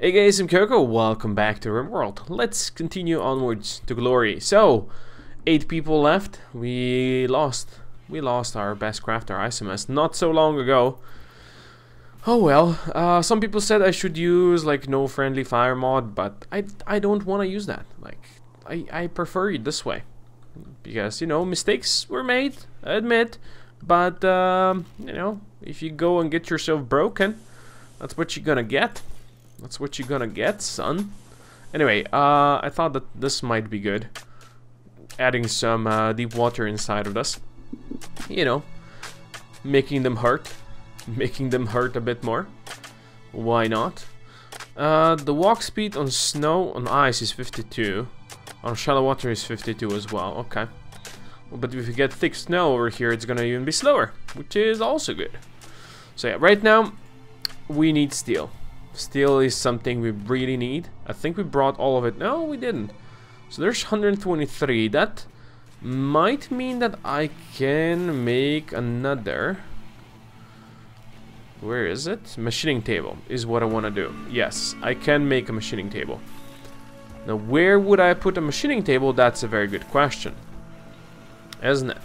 Hey guys, I'm Koko, welcome back to RimWorld. Let's continue onwards to glory. So, eight people left. We lost. We lost our best crafter, Isimus, not so long ago. Oh well, uh, some people said I should use like no friendly fire mod, but I, I don't want to use that. Like, I, I prefer it this way. Because, you know, mistakes were made, I admit. But, um, you know, if you go and get yourself broken, that's what you're gonna get. That's what you're gonna get, son. Anyway, uh, I thought that this might be good. Adding some uh, deep water inside of this. You know, making them hurt. Making them hurt a bit more. Why not? Uh, the walk speed on snow, on ice is 52. On shallow water is 52 as well, okay. But if you get thick snow over here, it's gonna even be slower, which is also good. So yeah, right now, we need steel. Steel is something we really need. I think we brought all of it. No, we didn't. So there's 123. That might mean that I can make another. Where is it? Machining table is what I want to do. Yes, I can make a machining table. Now, where would I put a machining table? That's a very good question. Isn't it?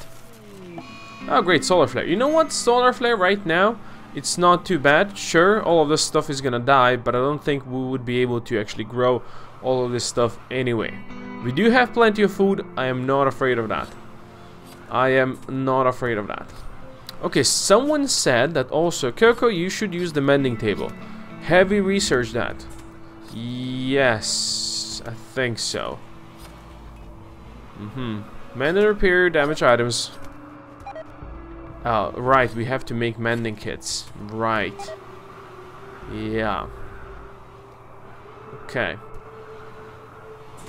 Oh, great, solar flare. You know what? Solar flare right now, it's not too bad. Sure, all of this stuff is gonna die, but I don't think we would be able to actually grow all of this stuff anyway. We do have plenty of food. I am not afraid of that. I am not afraid of that. Okay, someone said that also, Koko, you should use the mending table. Have we researched that? Yes, I think so. Mm-hmm. Mend and repair damaged items. Oh, right, we have to make mending kits. Right. Yeah. Okay.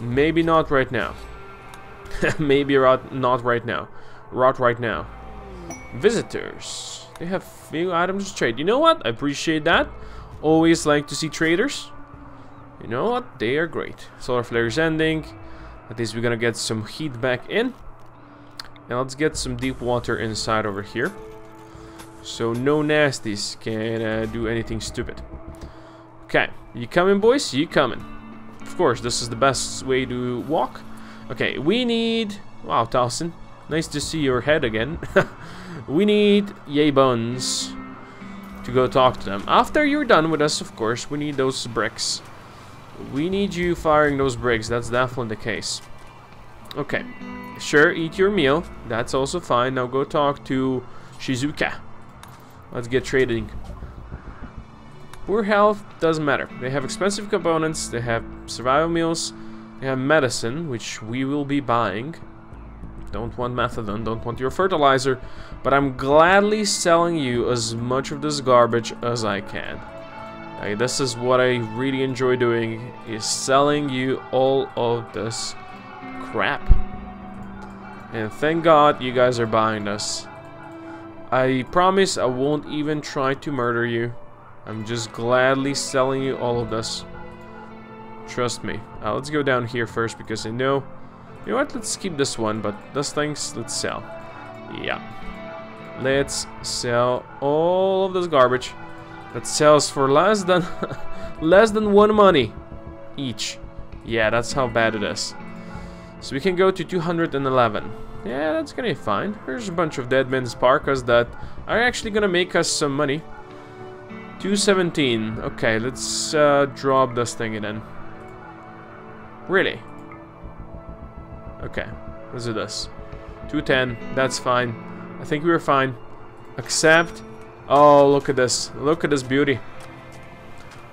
Maybe not right now. Maybe not right now. Rot right now. Visitors. They have few items to trade. You know what? I appreciate that. Always like to see traders. You know what? They are great. Solar flare is ending. At least we're gonna get some heat back in. And let's get some deep water inside over here. So no nasties can uh, do anything stupid. Okay, you coming boys? You coming. Of course, this is the best way to walk. Okay, we need... Wow, Talson. Nice to see your head again. we need yay buns to go talk to them. After you're done with us, of course, we need those bricks. We need you firing those bricks. That's definitely the case. Okay. Sure, eat your meal. That's also fine. Now go talk to Shizuka. Let's get trading. Poor health doesn't matter. They have expensive components. They have survival meals. They have medicine, which we will be buying. Don't want methadone, don't want your fertilizer, but I'm gladly selling you as much of this garbage as I can. Like, this is what I really enjoy doing, is selling you all of this crap. And thank God you guys are buying us. I promise I won't even try to murder you. I'm just gladly selling you all of this. Trust me. Uh, let's go down here first because I know you know what? Let's keep this one, but those things, let's sell. Yeah. Let's sell all of this garbage that sells for less than less than one money each. Yeah, that's how bad it is. So we can go to 211. Yeah, that's gonna be fine. There's a bunch of dead men's parkas that are actually gonna make us some money. 217. Okay, let's uh, drop this thing in. Really? Okay, let's do this. 210, that's fine. I think we were fine. Accept. Oh, look at this. Look at this beauty.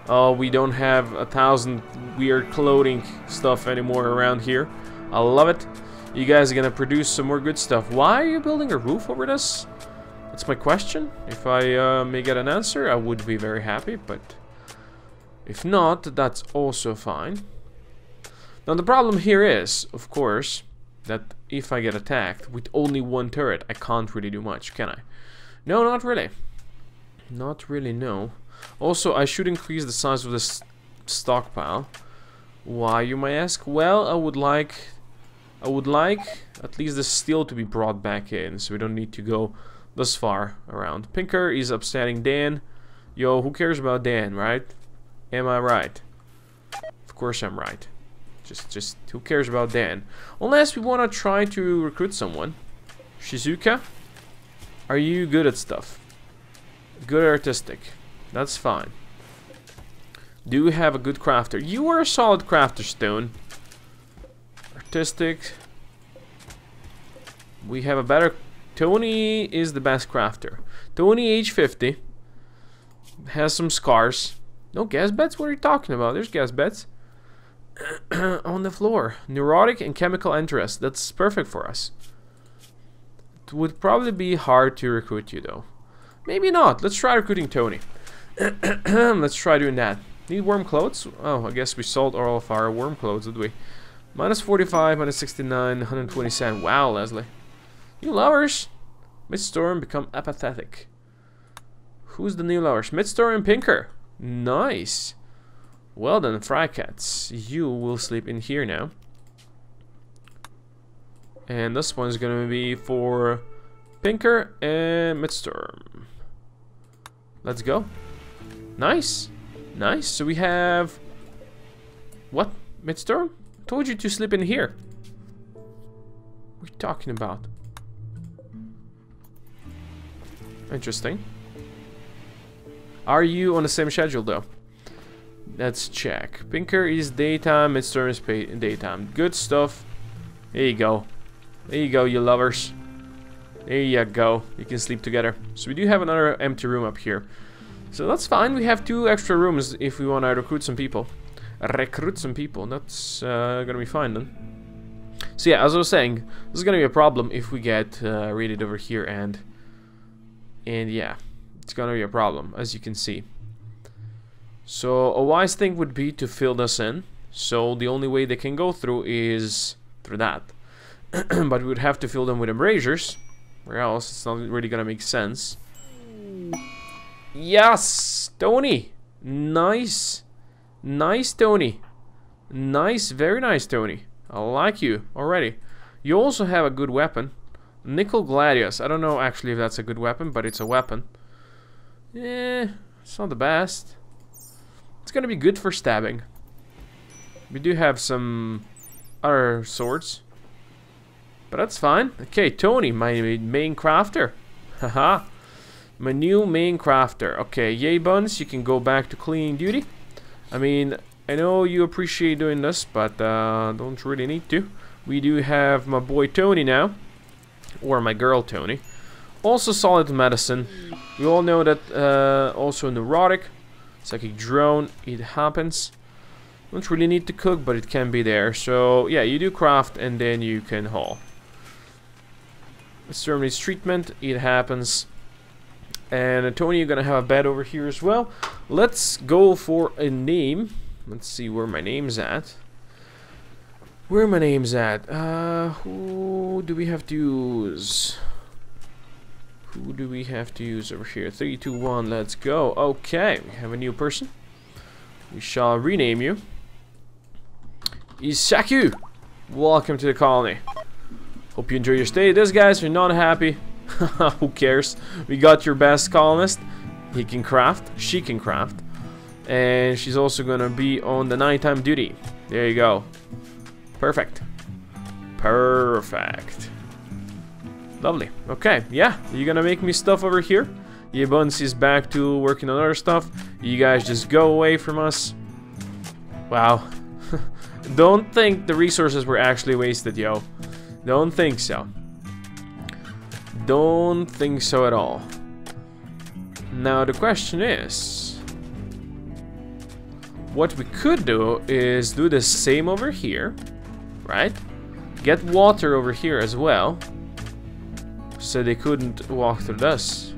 Oh, we don't have a thousand weird clothing stuff anymore around here. I love it. You guys are gonna produce some more good stuff. Why are you building a roof over this? That's my question. If I uh, may get an answer, I would be very happy, but if not, that's also fine. Now the problem here is, of course, that if I get attacked with only one turret, I can't really do much, can I? No, not really. Not really, no. Also, I should increase the size of this stockpile. Why, you may ask? Well, I would like... I would like at least the steel to be brought back in, so we don't need to go this far around. Pinker is upsetting Dan. Yo, who cares about Dan, right? Am I right? Of course I'm right. Just, just, who cares about Dan? Unless we want to try to recruit someone. Shizuka? Are you good at stuff? Good artistic. That's fine. Do we have a good crafter? You are a solid crafter, Stone. Artistic. We have a better... Tony is the best crafter. Tony, age 50. Has some scars. No gas beds? What are you talking about? There's gas beds. On the floor. Neurotic and chemical interest. That's perfect for us. It would probably be hard to recruit you, though. Maybe not. Let's try recruiting Tony. Let's try doing that. Need warm clothes? Oh, I guess we sold all of our warm clothes, did we? Minus 45, minus 69, 127. Wow, Leslie. New lovers. Midstorm become apathetic. Who's the new lovers? Midstorm and Pinker. Nice. Well done, Frycats. You will sleep in here now. And this one's gonna be for Pinker and Midstorm. Let's go. Nice. Nice. So we have... What? Midstorm? Told you to sleep in here. What are you talking about? Interesting. Are you on the same schedule though? Let's check. Pinker is daytime, Midstorm is daytime. Good stuff. There you go. There you go, you lovers. There you go. You can sleep together. So we do have another empty room up here. So that's fine. We have two extra rooms if we want to recruit some people. Recruit some people. That's uh, gonna be fine then. So yeah, as I was saying, this is gonna be a problem if we get uh, raided over here and... And yeah, it's gonna be a problem, as you can see. So a wise thing would be to fill this in. So the only way they can go through is through that. but we would have to fill them with embrasures. Or else it's not really gonna make sense. Yes! Tony! Nice! Nice, Tony. Nice, very nice, Tony. I like you already. You also have a good weapon. Nickel Gladius. I don't know actually if that's a good weapon, but it's a weapon. Eh, it's not the best. It's gonna be good for stabbing. We do have some other swords. But that's fine. Okay, Tony, my main crafter. Haha. my new main crafter. Okay, yay buns, you can go back to cleaning duty. I mean, I know you appreciate doing this, but uh, don't really need to. We do have my boy Tony now. Or my girl Tony. Also solid medicine. We all know that uh, also neurotic. Psychic drone, it happens. Don't really need to cook, but it can be there. So yeah, you do craft and then you can haul. Exterminates treatment, it happens. And you're gonna have a bed over here as well. Let's go for a name. Let's see where my name's at. Where my name's at? Uh, who do we have to use? Who do we have to use over here? Three, two, one. let's go. Okay, we have a new person. We shall rename you. Isaku! Welcome to the colony. Hope you enjoy your stay. This guys if you're not happy. Who cares? We got your best colonist. He can craft. She can craft. And she's also gonna be on the nighttime duty. There you go. Perfect. Perfect. Lovely. Okay, yeah. You gonna make me stuff over here? Buns is back to working on other stuff. You guys just go away from us. Wow. Don't think the resources were actually wasted, yo. Don't think so. Don't think so at all. Now the question is... What we could do is do the same over here, right? Get water over here as well. So they couldn't walk through this.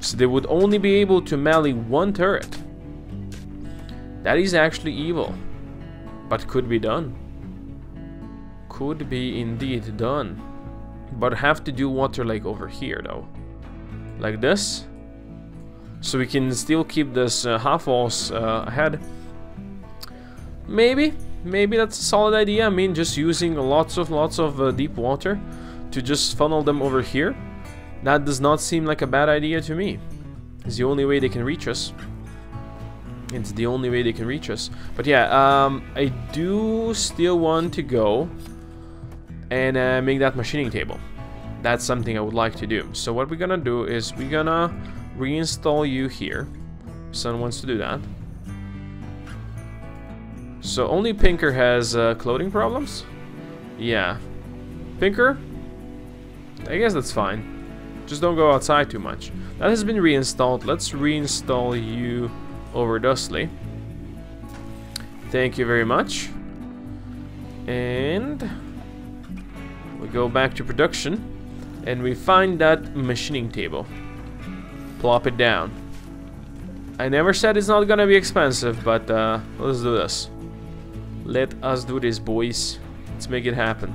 So they would only be able to melee one turret. That is actually evil. But could be done could be indeed done. But have to do water like over here though. Like this. So we can still keep this uh, half walls uh, ahead. Maybe. Maybe that's a solid idea. I mean, just using lots of lots of uh, deep water to just funnel them over here. That does not seem like a bad idea to me. It's the only way they can reach us. It's the only way they can reach us. But yeah, um, I do still want to go and uh, make that machining table. That's something I would like to do. So what we're gonna do is we're gonna reinstall you here. Sun wants to do that. So only Pinker has uh, clothing problems? Yeah. Pinker? I guess that's fine. Just don't go outside too much. That has been reinstalled. Let's reinstall you over Dusty. Thank you very much. And we go back to production and we find that machining table. Plop it down. I never said it's not gonna be expensive, but uh, let's do this. Let us do this, boys. Let's make it happen.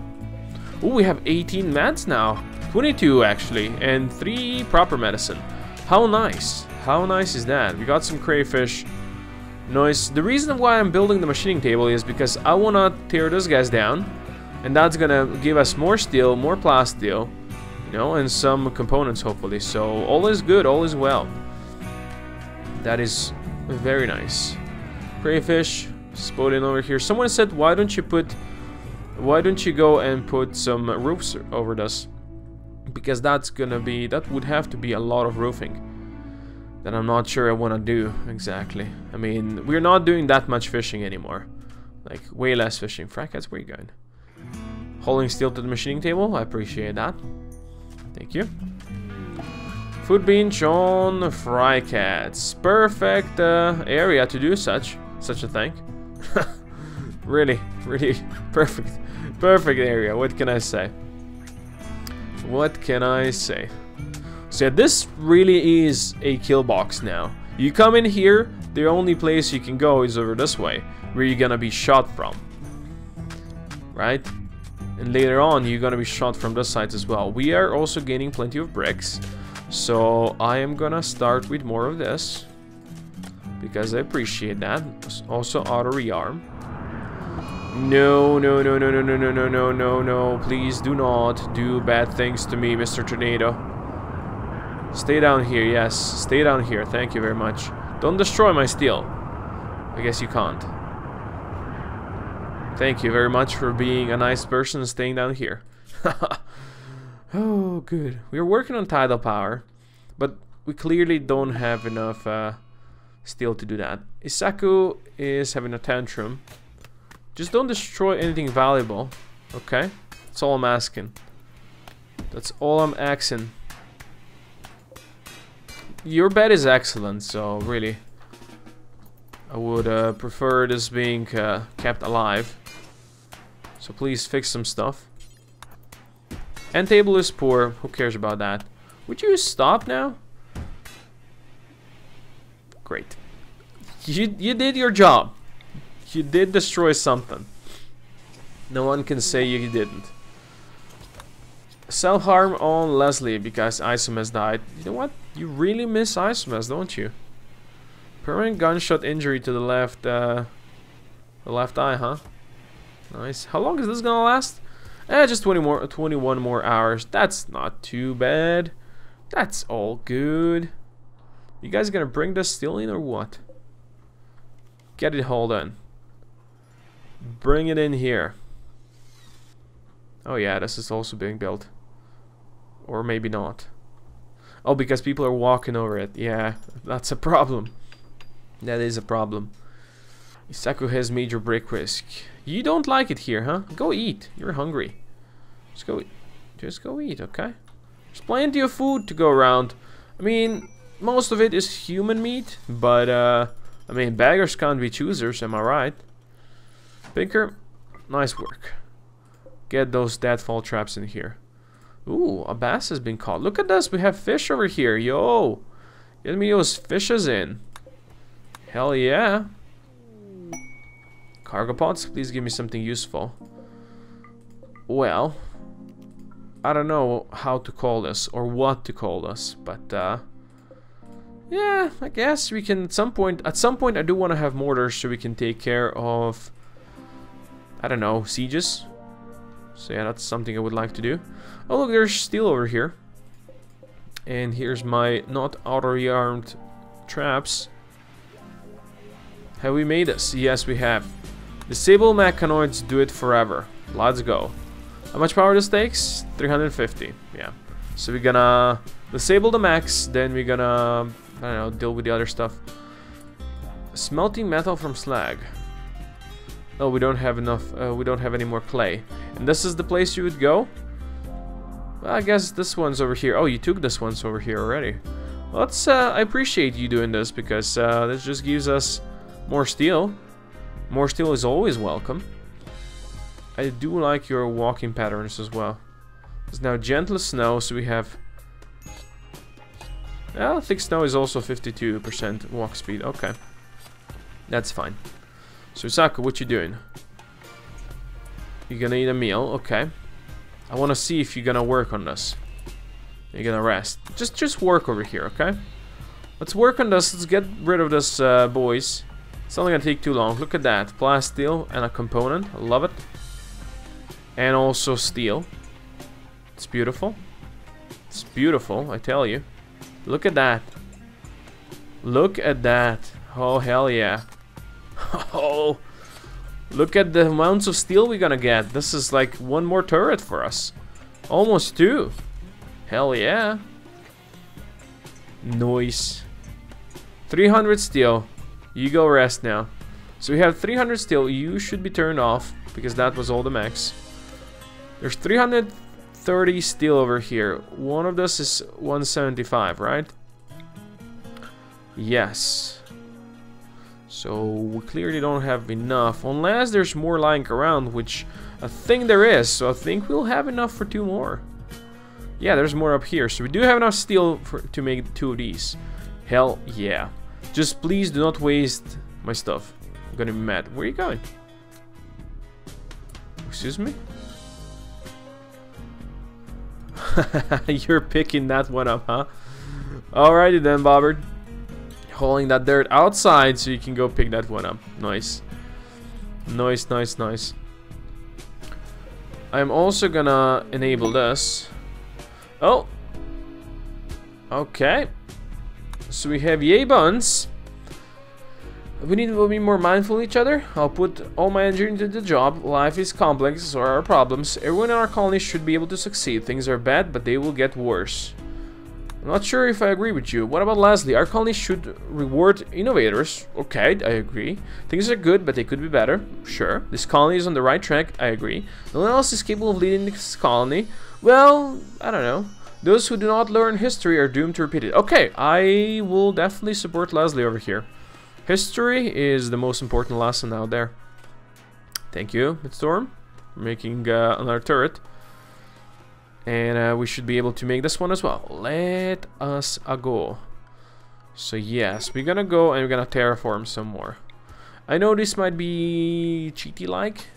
Oh, we have 18 meds now. 22 actually, and 3 proper medicine. How nice. How nice is that? We got some crayfish. Nice. The reason why I'm building the machining table is because I want to tear those guys down. And that's gonna give us more steel, more plasteel. You know, and some components hopefully. So all is good, all is well. That is very nice. Crayfish, spotting over here. Someone said, why don't you put... Why don't you go and put some roofs over this? Because that's gonna be... That would have to be a lot of roofing that I'm not sure I want to do exactly. I mean, we're not doing that much fishing anymore. Like, way less fishing. Fracats, where you going? Holding steel to the machining table, I appreciate that. Thank you. Food bench on fry cats. Perfect uh, area to do such, such a thing. really, really perfect, perfect area. What can I say? What can I say? So this really is a kill box now. You come in here, the only place you can go is over this way, where you're gonna be shot from. Right? And later on, you're gonna be shot from this side as well. We are also gaining plenty of bricks. So I am gonna start with more of this. Because I appreciate that. Also auto rearm. No, no, no, no, no, no, no, no, no, no, no. Please do not do bad things to me, Mr. Tornado. Stay down here, yes. Stay down here, thank you very much. Don't destroy my steel. I guess you can't. Thank you very much for being a nice person and staying down here. oh, good. We're working on tidal power, but we clearly don't have enough uh, steel to do that. Isaku is having a tantrum. Just don't destroy anything valuable, okay? That's all I'm asking. That's all I'm asking your bed is excellent, so really, I would uh, prefer this being uh, kept alive. So please fix some stuff. End table is poor. Who cares about that? Would you stop now? Great. You, you did your job. You did destroy something. No one can say you didn't. Self-harm on Leslie because Isom has died. You know what? You really miss Isomas, don't you? Permanent gunshot injury to the left, uh, the left eye, huh? Nice. How long is this gonna last? Eh, just 20 more, 21 more hours. That's not too bad. That's all good. You guys gonna bring the steel in or what? Get it hold on. Bring it in here. Oh yeah, this is also being built. Or maybe not. Oh, because people are walking over it. Yeah, that's a problem. That is a problem. Isaku has major break risk. You don't like it here, huh? Go eat. You're hungry. Just go eat. Just go eat, okay? There's plenty of food to go around. I mean, most of it is human meat, but, uh, I mean, beggars can't be choosers, am I right? Pinker, nice work. Get those deadfall traps in here. Ooh, a bass has been caught. Look at this. We have fish over here. Yo. Get me those fishes in. Hell yeah. Cargo pods, please give me something useful. Well, I don't know how to call this or what to call this, but uh, yeah, I guess we can at some point, at some point I do want to have mortars so we can take care of, I don't know, sieges. So yeah, that's something I would like to do. Oh look, there's steel over here. And here's my not auto-armed traps. Have we made this? Yes, we have. Disable mechanoids, do it forever. Let's go. How much power this takes? 350. Yeah. So we're gonna disable the mechs, then we're gonna, I don't know, deal with the other stuff. Smelting metal from slag. Oh, we don't have enough, uh, we don't have any more clay. And this is the place you would go? Well, I guess this one's over here. Oh, you took this one's over here already. Well, let's, uh, I appreciate you doing this because uh, this just gives us more steel. More steel is always welcome. I do like your walking patterns as well. It's now gentle snow, so we have... Yeah, thick snow is also 52% walk speed. Okay. That's fine. So, Saku, what you doing? You're gonna eat a meal, okay. I wanna see if you're gonna work on this. You're gonna rest. Just just work over here, okay? Let's work on this. Let's get rid of this, uh, boys. It's only gonna take too long. Look at that. Plasteel and a component. I love it. And also steel. It's beautiful. It's beautiful, I tell you. Look at that. Look at that. Oh, hell yeah. Oh, look at the amounts of steel we're gonna get. This is like one more turret for us. Almost two. Hell yeah. Noise. 300 steel. You go rest now. So we have 300 steel. You should be turned off because that was all the mechs. There's 330 steel over here. One of those is 175, right? Yes. So we clearly don't have enough, unless there's more lying around, which I think there is. So I think we'll have enough for two more. Yeah, there's more up here. So we do have enough steel for, to make two of these. Hell yeah. Just please do not waste my stuff. I'm gonna be mad. Where are you going? Excuse me? You're picking that one up, huh? Alrighty then, Bobbert. Hauling that dirt outside so you can go pick that one up. Nice. Nice, nice, nice. I'm also gonna enable this. Oh. Okay. So we have yay buns. We need to be more mindful of each other. I'll put all my energy into the job. Life is complex, so are our problems. Everyone in our colony should be able to succeed. Things are bad, but they will get worse. I'm not sure if I agree with you. What about Leslie? Our colony should reward innovators. Okay, I agree. Things are good, but they could be better. Sure. This colony is on the right track. I agree. No one else is capable of leading this colony. Well, I don't know. Those who do not learn history are doomed to repeat it. Okay, I will definitely support Leslie over here. History is the most important lesson out there. Thank you, Midstorm, for making uh, another turret. And uh, we should be able to make this one as well. Let us uh, go. So yes, we're gonna go and we're gonna terraform some more. I know this might be cheaty-like,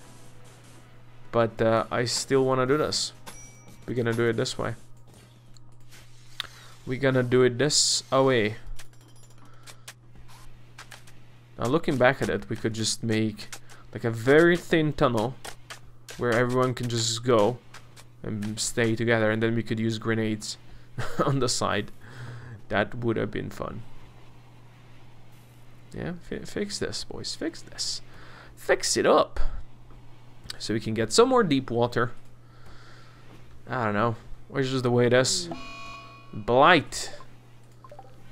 but uh, I still want to do this. We're gonna do it this way. We're gonna do it this away. Now looking back at it, we could just make like a very thin tunnel where everyone can just go and stay together and then we could use grenades on the side. That would have been fun. Yeah, fix this, boys. Fix this. Fix it up. So we can get some more deep water. I don't know. Which is the way it is. Blight.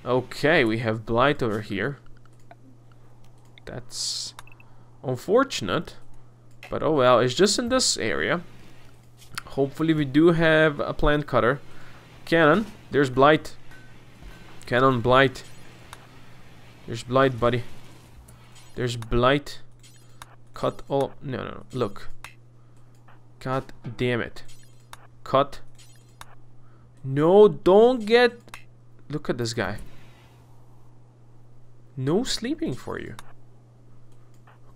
Okay, we have Blight over here. That's unfortunate. But oh well, it's just in this area. Hopefully we do have a plant cutter. Cannon, there's Blight. Cannon, Blight. There's Blight, buddy. There's Blight. Cut all... No, no, no. Look. God damn it. Cut. No, don't get... Look at this guy. No sleeping for you.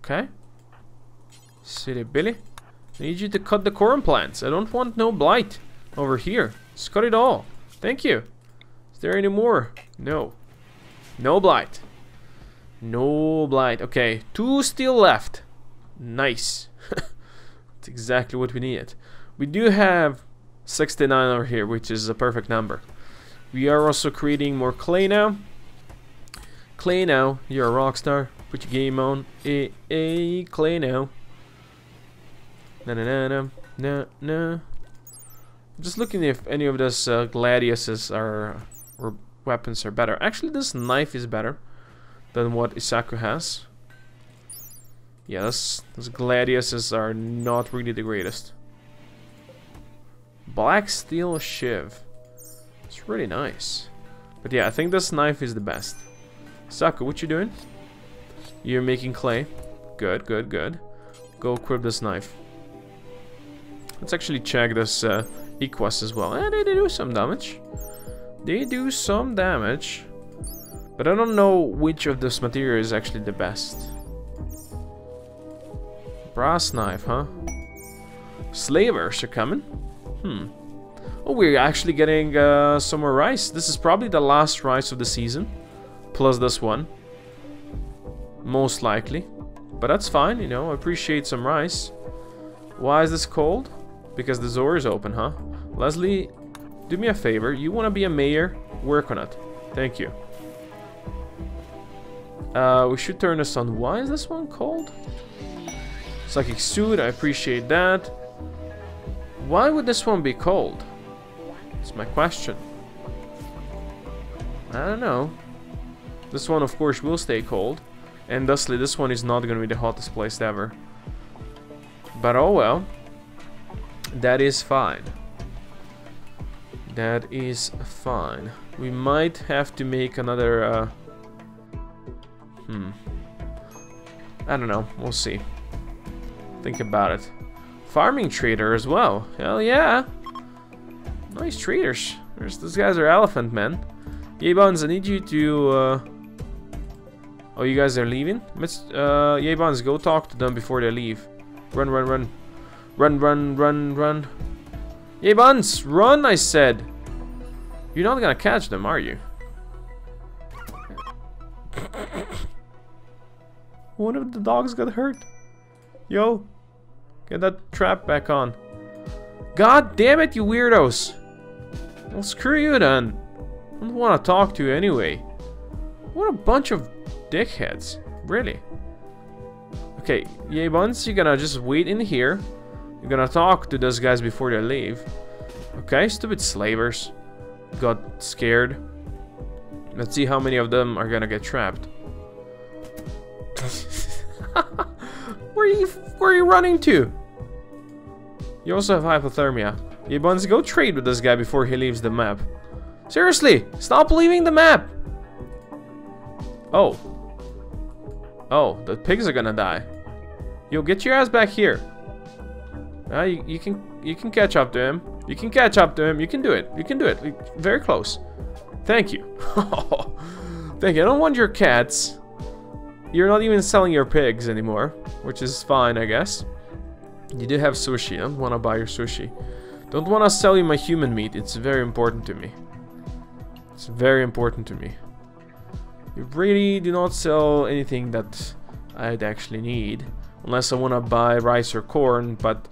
Okay. City Billy. I need you to cut the corn plants. I don't want no blight over here. Just cut it all. Thank you. Is there any more? No. No blight. No blight. Okay, two still left. Nice. That's exactly what we needed. We do have 69 over here, which is a perfect number. We are also creating more clay now. Clay now, you're a rock star. Put your game on. A a clay now. Na na na na na na. Just looking if any of those uh, gladiuses are or weapons are better. Actually, this knife is better than what Isaku has. Yes, those gladiuses are not really the greatest. Black steel shiv. It's really nice. But yeah, I think this knife is the best. Saku, what you doing? You're making clay. Good, good, good. Go equip this knife. Let's actually check this uh, Equus as well. And eh, they do some damage. They do some damage. But I don't know which of this material is actually the best. Brass knife, huh? Slavers are coming. Hmm. Oh, we're actually getting uh, some more rice. This is probably the last rice of the season. Plus this one. Most likely. But that's fine, you know. I appreciate some rice. Why is this cold? Because the Zor is open, huh? Leslie, do me a favor. You want to be a mayor? Work on it. Thank you. Uh, we should turn this on. Why is this one cold? Psychic soothe, I appreciate that. Why would this one be cold? That's my question. I don't know. This one, of course, will stay cold. And thusly, this one is not going to be the hottest place ever. But oh well. That is fine. That is fine. We might have to make another... Uh, hmm. I don't know. We'll see. Think about it. Farming trader as well. Hell yeah. Nice traders. There's, these guys are elephant men. bones I need you to... Uh... Oh, you guys are leaving? Miss, uh, Yabons, go talk to them before they leave. Run, run, run. Run, run, run, run. Yabons, run, I said. You're not gonna catch them, are you? One of the dogs got hurt. Yo, get that trap back on. God damn it, you weirdos. Well, screw you then. I don't want to talk to you anyway. What a bunch of dickheads. Really. Okay, yay buns, you're gonna just wait in here. You're gonna talk to those guys before they leave. Okay, stupid slavers. Got scared. Let's see how many of them are gonna get trapped. where are you where are you running to? You also have hypothermia. You buns go trade with this guy before he leaves the map. Seriously, stop leaving the map! Oh. Oh, the pigs are gonna die. Yo, get your ass back here. Uh, you, you can you can catch up to him. You can catch up to him. You can do it. You can do it. Very close. Thank you. Thank you. I don't want your cats. You're not even selling your pigs anymore, which is fine, I guess. You do have sushi. I don't want to buy your sushi. Don't want to sell you my human meat. It's very important to me. It's very important to me. You really do not sell anything that I'd actually need. Unless I want to buy rice or corn, but...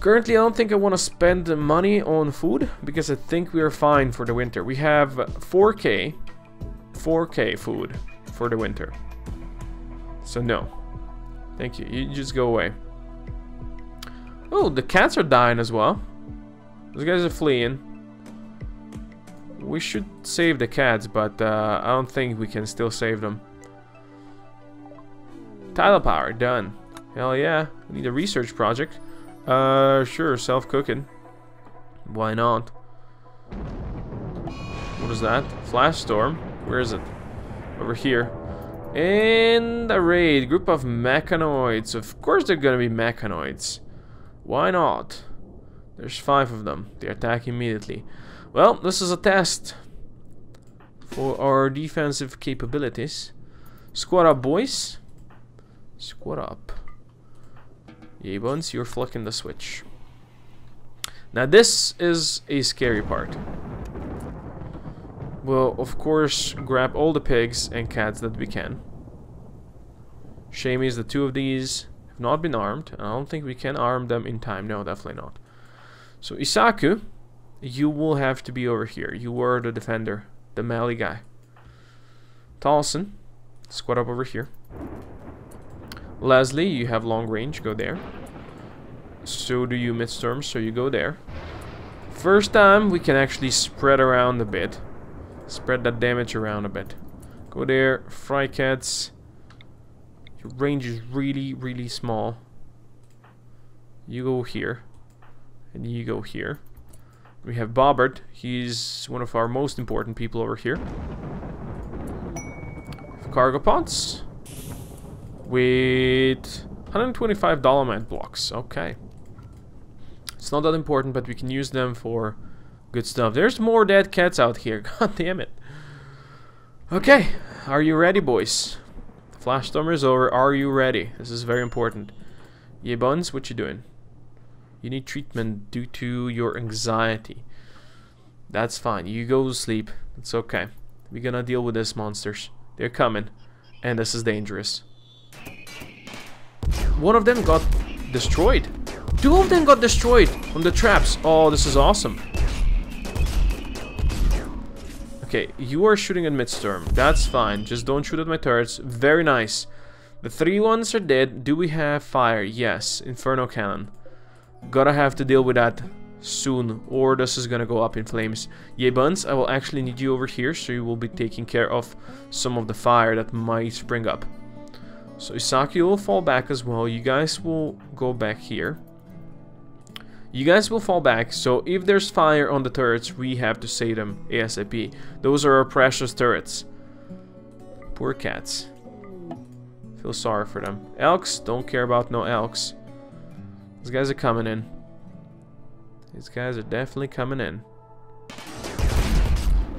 Currently, I don't think I want to spend money on food, because I think we are fine for the winter. We have 4k, 4k food for the winter. So no. Thank you. You just go away. Oh, the cats are dying as well. Those guys are fleeing. We should save the cats, but uh, I don't think we can still save them. Tidal power, done. Hell yeah. We need a research project. Uh, sure, self-cooking. Why not? What is that? Flash storm? Where is it? Over here. And a raid. Group of mechanoids. Of course they're gonna be mechanoids. Why not? There's five of them. They attack immediately. Well, this is a test for our defensive capabilities. Squad up, boys. Squad up. Yay, Buns, you're flicking the switch. Now this is a scary part. We'll, of course, grab all the pigs and cats that we can. Shame is the two of these have not been armed. I don't think we can arm them in time. No, definitely not. So Isaku, you will have to be over here. You were the defender, the melee guy. Tolson, Squad up over here. Leslie, you have long range. Go there. So do you midstorm, so you go there. First time we can actually spread around a bit. Spread that damage around a bit. Go there, fry cats. Your range is really, really small. You go here. And you go here. We have Bobbert. He's one of our most important people over here. Cargo pods. With 125 dolomite blocks. Okay. It's not that important, but we can use them for good stuff. There's more dead cats out here. God damn it. Okay, are you ready, boys? The flash storm is over. Are you ready? This is very important. Yeah, Buns, what you doing? You need treatment due to your anxiety. That's fine. You go to sleep. It's okay. We're gonna deal with these monsters. They're coming. And this is dangerous. One of them got destroyed. Two of them got destroyed on the traps. Oh, this is awesome. Okay, you are shooting at midstorm. That's fine. Just don't shoot at my turrets. Very nice. The three ones are dead. Do we have fire? Yes. Inferno cannon. Gotta have to deal with that soon or this is gonna go up in flames. Yay Buns, I will actually need you over here so you will be taking care of some of the fire that might spring up. So Isaki will fall back as well. You guys will go back here. You guys will fall back, so if there's fire on the turrets, we have to save them ASAP. Those are our precious turrets. Poor cats. Feel sorry for them. Elks, don't care about no elks. These guys are coming in. These guys are definitely coming in.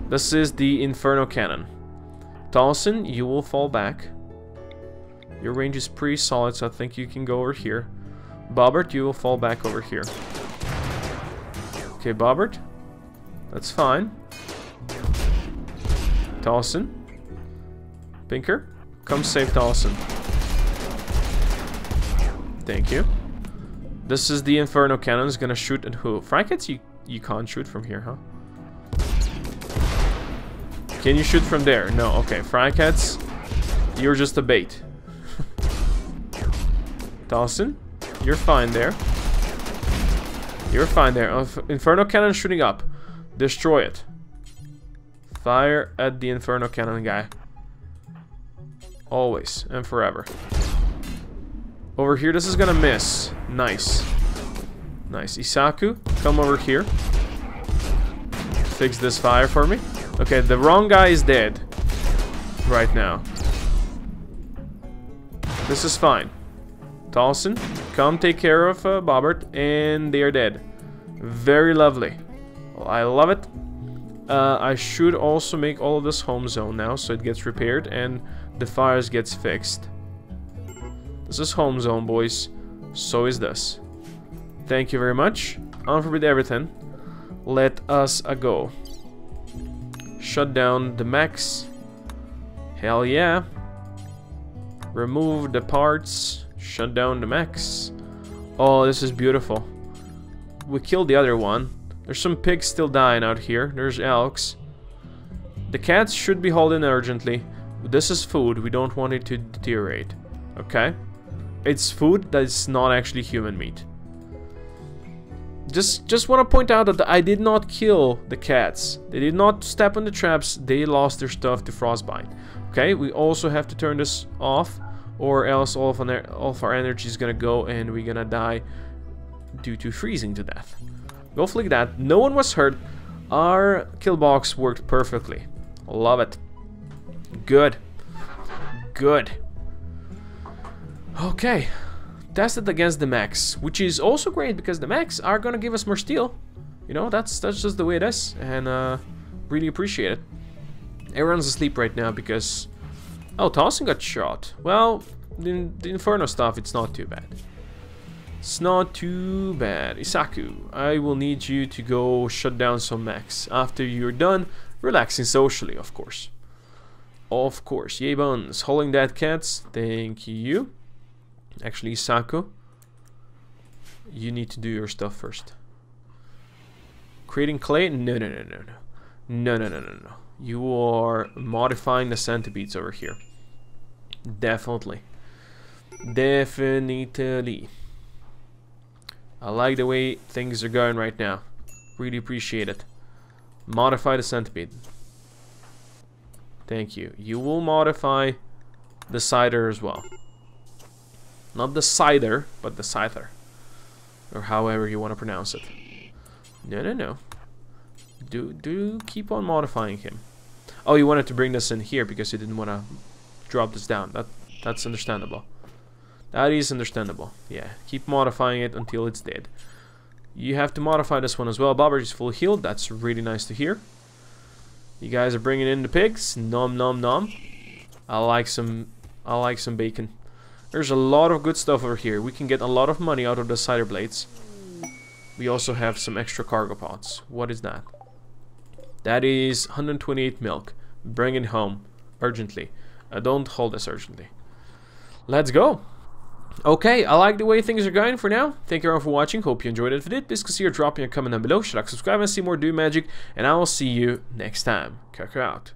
This is the Inferno Cannon. Dawson, you will fall back. Your range is pretty solid, so I think you can go over here. Bobbert, you will fall back over here. Okay, Bobbert. That's fine. Dawson. Pinker. Come save Dawson. Thank you. This is the Inferno Cannon. It's gonna shoot at who? Frankets, you, you can't shoot from here, huh? Can you shoot from there? No, okay. Frankets, you're just a bait. Dawson, you're fine there. You're fine there. Uh, Inferno Cannon shooting up. Destroy it. Fire at the Inferno Cannon guy. Always and forever. Over here, this is gonna miss. Nice. Nice. Isaku, come over here. Fix this fire for me. Okay, the wrong guy is dead. Right now. This is fine. Dawson, come take care of uh, Bobbert, and they are dead. Very lovely. Well, I love it. Uh, I should also make all of this home zone now, so it gets repaired, and the fires gets fixed. This is home zone, boys. So is this. Thank you very much. Unforbid everything. Let us a go. Shut down the mechs. Hell yeah. Remove the parts. Shut down the mechs. Oh, this is beautiful. We killed the other one. There's some pigs still dying out here. There's elks. The cats should be hauled in urgently. This is food. We don't want it to deteriorate. Okay? It's food that is not actually human meat. Just just want to point out that I did not kill the cats. They did not step on the traps. They lost their stuff to frostbite. Okay, we also have to turn this off or else all of, our, all of our energy is gonna go and we're gonna die due to freezing to death. Go flick that. No one was hurt. Our kill box worked perfectly. Love it. Good. Good. Okay. Tested against the mechs, which is also great because the mechs are gonna give us more steel. You know, that's that's just the way it is, and uh, really appreciate it. Everyone's asleep right now because Oh, Dawson got shot. Well, the, the Inferno stuff, it's not too bad. It's not too bad. Isaku, I will need you to go shut down some mechs. After you're done, relaxing socially, of course. Of course. Yay buns. Hauling dead cats. Thank you. Actually, Isaku, you need to do your stuff first. Creating clay? No, no, no, no, no. No, no, no, no, no. You are modifying the centipedes over here. Definitely. Definitely. I like the way things are going right now. Really appreciate it. Modify the centipede. Thank you. You will modify the cider as well. Not the scyther, but the scyther. Or however you want to pronounce it. No, no, no. Do, do keep on modifying him. Oh, you wanted to bring this in here because you didn't want to drop this down. That That's understandable. That is understandable. Yeah, keep modifying it until it's dead. You have to modify this one as well. Bobber is full healed. That's really nice to hear. You guys are bringing in the pigs. Nom nom nom. I like some. I like some bacon. There's a lot of good stuff over here. We can get a lot of money out of the scyther blades. We also have some extra cargo pods. What is that? That is 128 milk. Bring it home. Urgently. Uh, don't hold this urgently. Let's go. Okay, I like the way things are going for now. Thank you all for watching. Hope you enjoyed it. If you did, please consider dropping a comment down below. Should I subscribe and see more Do Magic? And I will see you next time. Koko out.